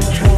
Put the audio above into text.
try.